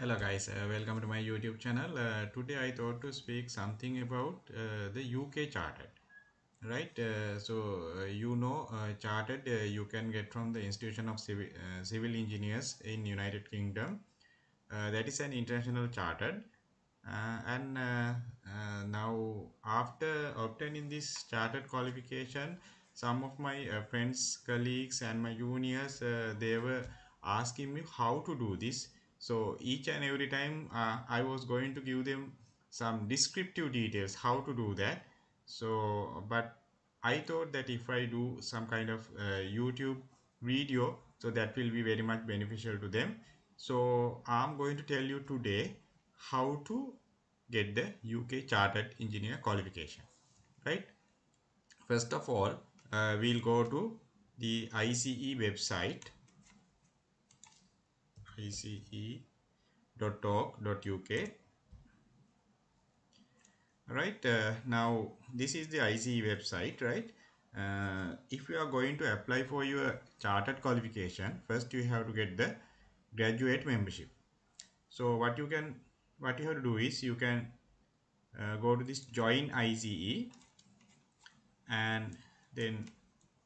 Hello guys, uh, welcome to my YouTube channel. Uh, today I thought to speak something about uh, the UK Chartered. Right, uh, so uh, you know uh, Chartered you can get from the Institution of Civil, Civil Engineers in United Kingdom. that is an international chartered. and now after obtaining this chartered qualification, some of my friends, colleagues and my juniors, they were asking me how to do this so each and every time uh, I was going to give them some descriptive details how to do that. So but I thought that if I do some kind of uh, YouTube video so that will be very much beneficial to them. So I'm going to tell you today how to get the UK Chartered Engineer qualification right? First of all uh, we'll go to the ICE website ice.org.uk right uh, now this is the ICE website right? Uh, if you are going to apply for your chartered qualification first you have to get the graduate membership. So what you can what you have to do is you can uh, go to this join ICE and then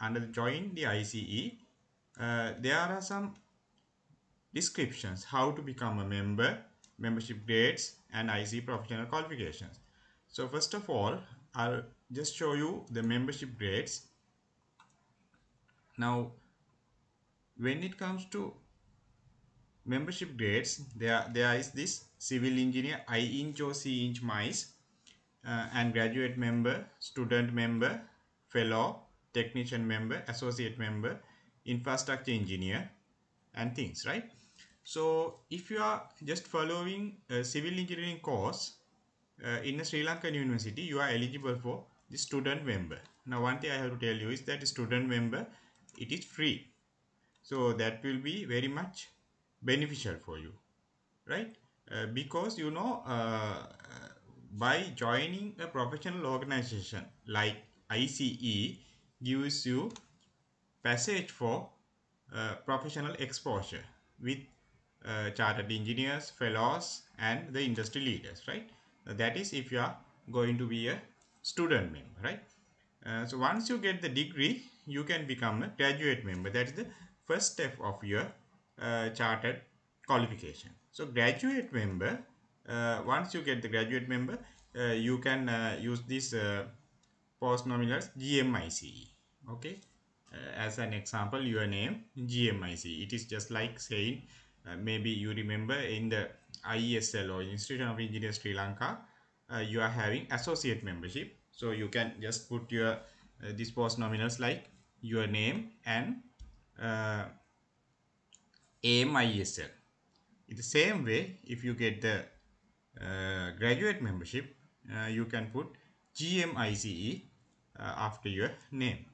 under the join the ICE uh, there are some descriptions how to become a member membership grades and ICE professional qualifications. So first of all I'll just show you the membership grades. Now when it comes to membership grades there there is this civil engineer IEng or CEng MICE uh, and graduate member student member fellow technician member associate member infrastructure engineer and things right so if you are just following a civil engineering course uh, in a Sri Lankan university, you are eligible for the student member. Now one thing I have to tell you is that student member, it is free. So that will be very much beneficial for you, right? Uh, because you know, uh, by joining a professional organization like ICE gives you passage for uh, professional exposure with uh, chartered engineers, fellows and the industry leaders, right? that is if you are going to be a student member, right? Uh, so once you get the degree, you can become a graduate member. That is the first step of your uh, chartered qualification. So graduate member, uh, once you get the graduate member, uh, you can uh, use this post nominals GMICE. Okay. as an example, your name GMICE. It is just like saying uh, maybe you remember in the IESL or Institution of Engineers Sri Lanka, uh, you are having associate membership. So you can just put your uh, this post nominals like your name and uh, AMISL. In the same way, if you get the uh, graduate membership, uh, you can put GMICE uh, after your name.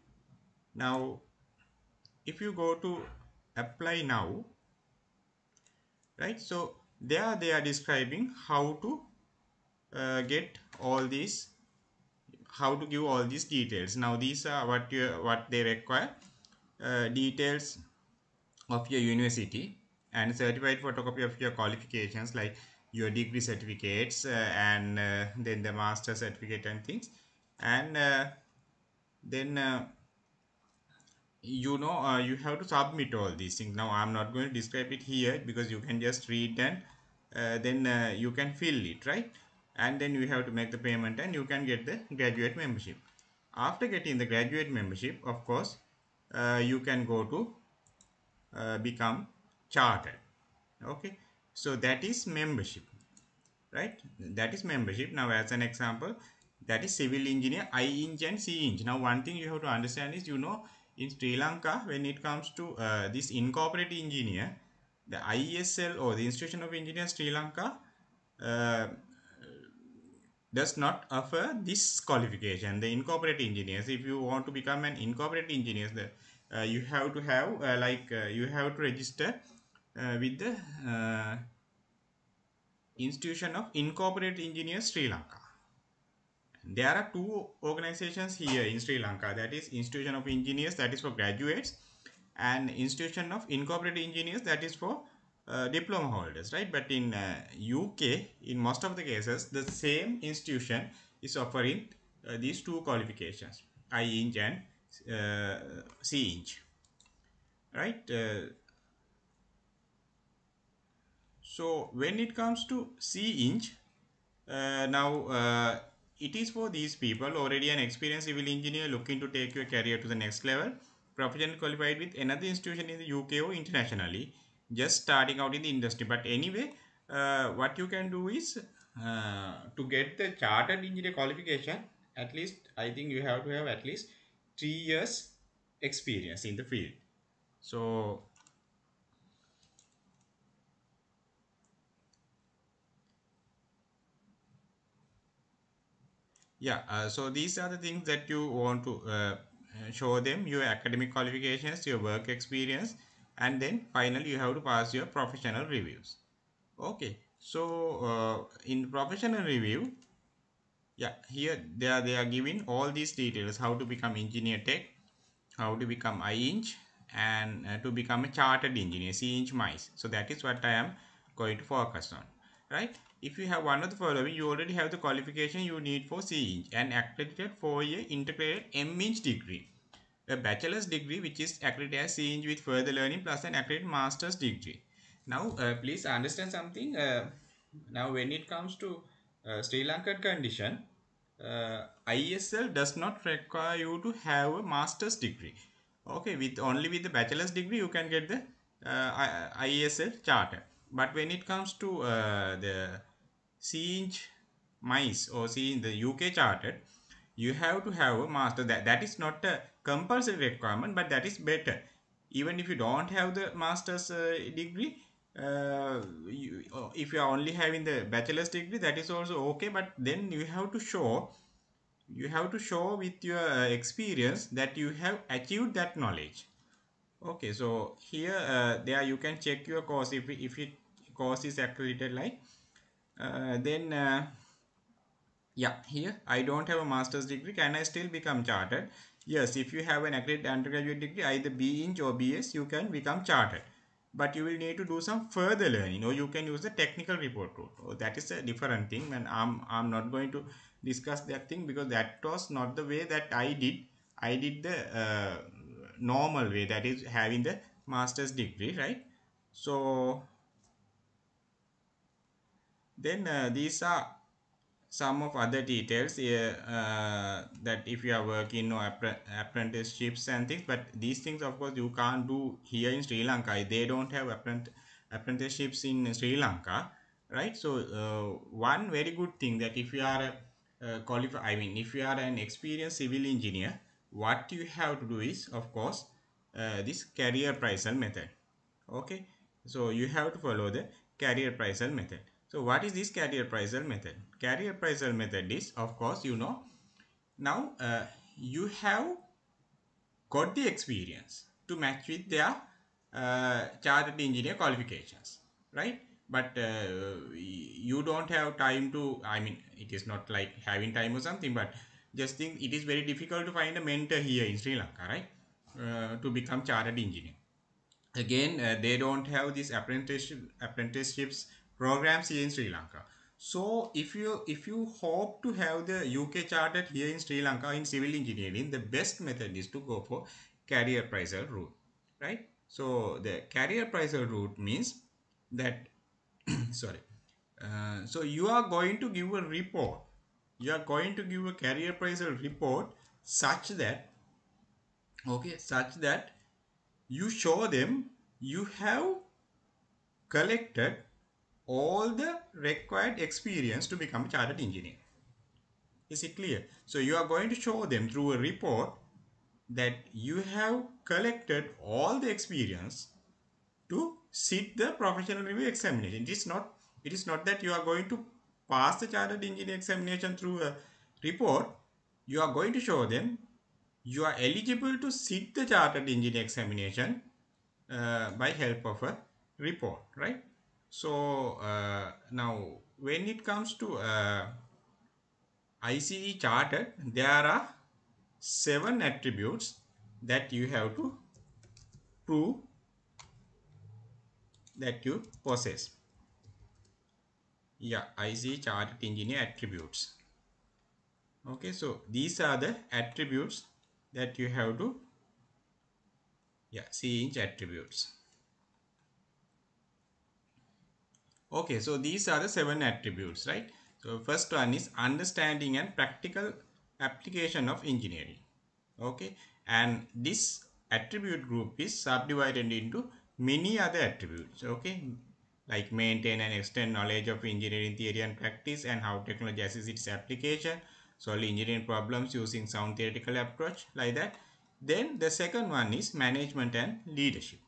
Now, if you go to apply now, right? So there they are describing how to uh, get all these how to give all these details. Now these are what you what they require uh, details of your university and certified photocopy of your qualifications like your degree certificates uh, and uh, then the master certificate and things. And uh, then uh, you know uh, you have to submit all these things. Now i'm not going to describe it here because you can just read and uh, then uh, you can fill it right? And then you have to make the payment and you can get the graduate membership. After getting the graduate membership of course uh, you can go to uh, become chartered. Okay? So that is membership right? That is membership. Now as an example that is civil engineer IEng and CEng now one thing you have to understand is you know in Sri Lanka, when it comes to uh, this incorporated engineer, the IESL or the Institution of Engineers Sri Lanka uh, does not offer this qualification. The incorporated engineers, if you want to become an incorporated engineer, the, uh, you have to have uh, like uh, you have to register uh, with the Institution of Incorporated Engineers Sri Lanka there are two organizations here in Sri Lanka that is Institution of Engineers that is for graduates and Institution of Incorporated Engineers that is for uh, diploma holders, right? But in uh, UK, in most of the cases, the same institution is offering uh, these two qualifications, IEng and uh, CEng, right? Uh, so when it comes to CEng, uh, now uh, it is for these people already an experienced civil engineer looking to take your career to the next level, professionally qualified with another institution in the UK or internationally, just starting out in the industry. But anyway, uh, what you can do is uh, to get the chartered engineer qualification, at least I think you have to have at least three years experience in the field. So yeah uh, so these are the things that you want to uh, show them your academic qualifications your work experience and then finally you have to pass your professional reviews. Okay so uh, in professional review yeah here they are they are giving all these details how to become EngTech how to become IEng and uh, to become a chartered engineer CEng MICE so that is what i am going to focus on right if you have one of the following, you already have the qualification you need for CEng and accredited four-year integrated MEng degree. A bachelor's degree which is accredited as CEng with further learning plus an accredited master's degree. Now, uh, please understand something. Uh, now, when it comes to uh, Sri Lankan condition, uh, ISL does not require you to have a master's degree. Okay, with only with the bachelor's degree, you can get the uh, ISL charter. But when it comes to uh, the CEng MICE or see in the UK chartered, you have to have a master. That, that is not a compulsory requirement, but that is better. Even if you don't have the master's uh, degree, uh, you, uh, if you are only having the bachelor's degree, that is also okay. But then you have to show, you have to show with your uh, experience that you have achieved that knowledge okay so here uh, there you can check your course if if it course is accredited like uh, then uh, yeah here i don't have a master's degree can i still become chartered? Yes if you have an accredited undergraduate degree either BEng or bs you can become chartered. But you will need to do some further learning. Or you can use the technical report route. Oh, that is a different thing and i'm i'm not going to discuss that thing because that was not the way that i did. I did the uh, normal way that is having the master's degree right? So then uh, these are some of other details uh, that if you are working on apprenticeships and things but these things of course you can't do here in Sri Lanka. They don't have apprent apprenticeships in Sri Lanka right? So uh, one very good thing that if you are a qualified I mean if you are an experienced civil engineer what you have to do is of course uh, this career appraisal method. Okay? So you have to follow the career appraisal method so what is this carrier appraisal method Carrier appraisal method is of course you know now uh, you have got the experience to match with their uh, chartered engineer qualifications right but uh, you don't have time to i mean it is not like having time or something but just think it is very difficult to find a mentor here in Sri Lanka, right? Uh, to become chartered engineer. Again, uh, they don't have these apprenticeship apprenticeships programs here in Sri Lanka. So if you if you hope to have the UK chartered here in Sri Lanka in civil engineering, the best method is to go for career appraisal route, right? So the career appraisal route means that sorry. Uh, so you are going to give a report you are going to give a career appraisal report such that okay such that you show them you have collected all the required experience to become a chartered engineer. Is it clear? So you are going to show them through a report that you have collected all the experience to sit the professional review examination. It is not it is not that you are going to pass the chartered engineer examination through a report, you are going to show them you are eligible to sit the chartered engineer examination uh, by help of a report, right? So uh, now when it comes to uh, ICE charted, there are seven attributes that you have to prove that you possess. Yeah, ICE chartered engineer attributes. Okay, so these are the attributes that you have to yeah CEng attributes. Okay, so these are the seven attributes, right? So first one is understanding and practical application of engineering. Okay, and this attribute group is subdivided into many other attributes. Okay, like maintain and extend knowledge of engineering theory and practice and how technology assists its application, solve engineering problems using sound theoretical approach like that. Then the second one is management and leadership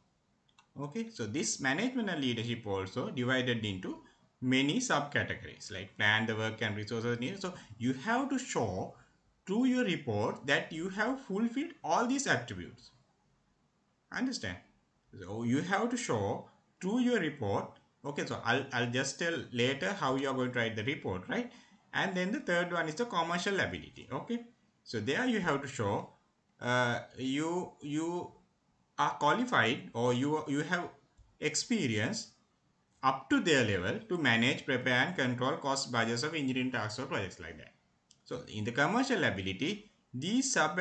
okay so this management and leadership also divided into many subcategories like plan the work and resources needed. So you have to show through your report that you have fulfilled all these attributes. Understand? So you have to show through your report. Okay so i'll, I'll just tell later how you are going to write the report right? And then the third one is the commercial ability. Okay so there you have to show uh, you you are qualified or you, you have experience up to their level to manage, prepare and control cost budgets of engineering tasks or projects like that. So in the commercial ability, these sub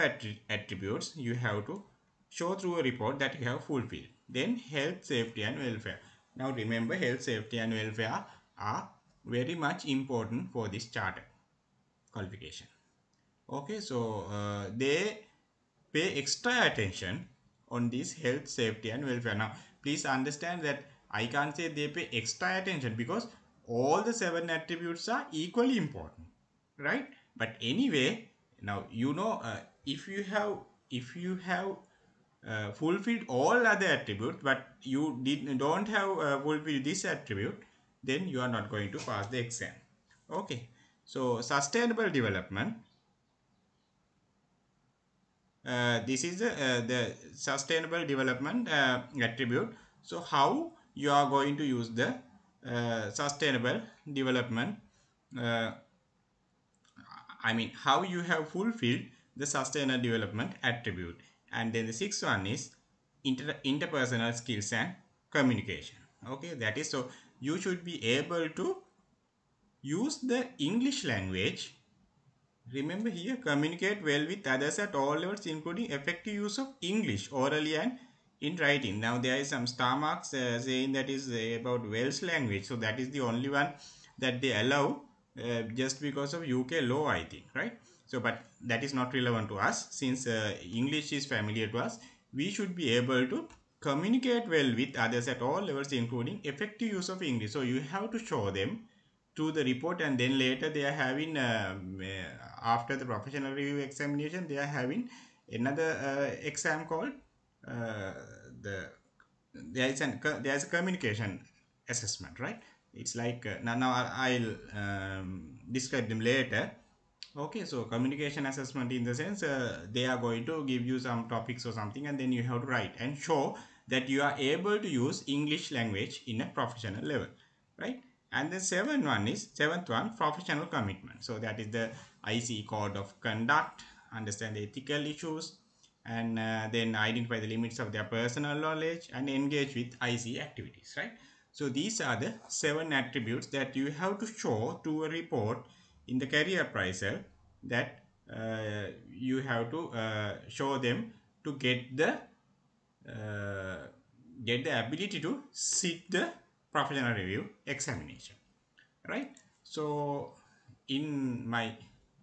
attributes you have to show through a report that you have fulfilled. Then health, safety and welfare. Now remember health, safety and welfare are very much important for this charter qualification. Okay, so uh, they pay extra attention on this health, safety and welfare. Now, please understand that I can't say they pay extra attention because all the seven attributes are equally important, right? But anyway, now you know uh, if you have if you have uh, fulfilled all other attributes but you did don't have uh, fulfilled this attribute then you are not going to pass the exam okay so sustainable development this is the, uh, the sustainable development uh, attribute. So how you are going to use the uh, sustainable development uh, I mean how you have fulfilled the sustainable development attribute and then the sixth one is inter interpersonal skills and communication okay that is so you should be able to use the English language Remember here, communicate well with others at all levels, including effective use of English orally and in writing. Now there is some star marks uh, saying that is uh, about Welsh language. So that is the only one that they allow uh, just because of UK law, I think, right? So, but that is not relevant to us since uh, English is familiar to us. We should be able to communicate well with others at all levels, including effective use of English. So you have to show them to the report and then later they are having uh, after the professional review examination they are having another uh, exam called uh, the there is an there is a communication assessment right? It's like uh, now, now i'll um, describe them later. Okay so communication assessment in the sense uh, they are going to give you some topics or something and then you have to write and show that you are able to use english language in a professional level right and the seventh one is seventh one professional commitment. So that is the ICE code of conduct understand the ethical issues and uh, then identify the limits of their personal knowledge and engage with ICE activities right? So these are the seven attributes that you have to show to a report in the career appraisal that uh, you have to uh, show them to get the uh, get the ability to sit the professional review examination right? So in my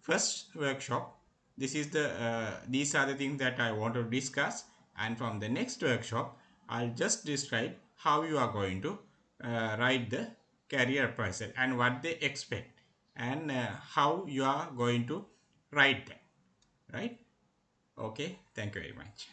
first workshop this is the uh, these are the things that i want to discuss. And from the next workshop i'll just describe how you are going to uh, write the career appraisal and what they expect and uh, how you are going to write them right? Okay thank you very much